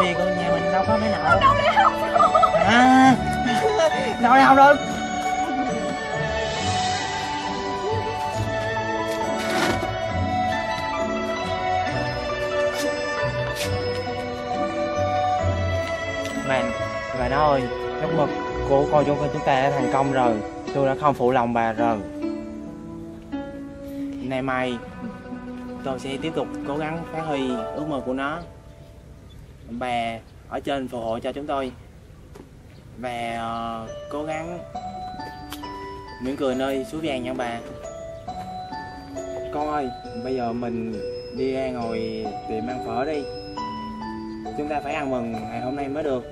vì con nhà mình đâu có máy nấu đâu đi học đâu à đâu đi học được. Mà và nó ơi mơ của con chúng chúng ta đã thành công rồi tôi đã không phụ lòng bà rồi. Nay mai tôi sẽ tiếp tục cố gắng phát huy ước mơ của nó bà ở trên phù hộ cho chúng tôi. Và ờ, cố gắng mỉm cười nơi suối vàng nha bà. Con ơi, bây giờ mình đi ra ngồi tiệm ăn phở đi. Chúng ta phải ăn mừng ngày hôm nay mới được.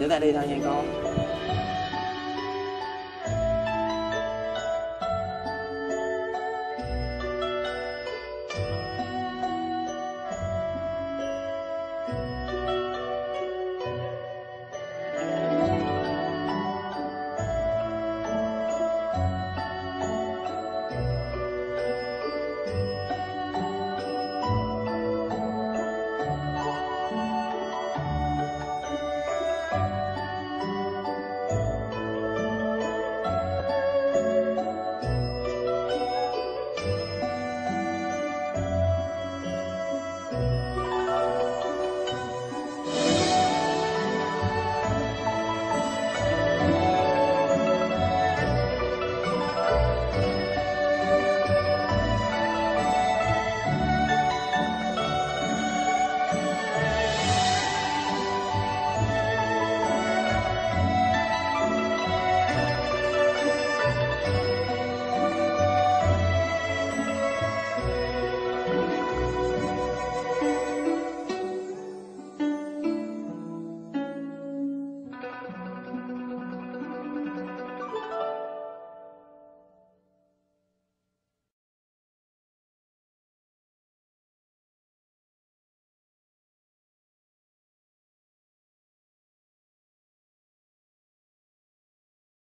Chúng ta đi thôi nha con.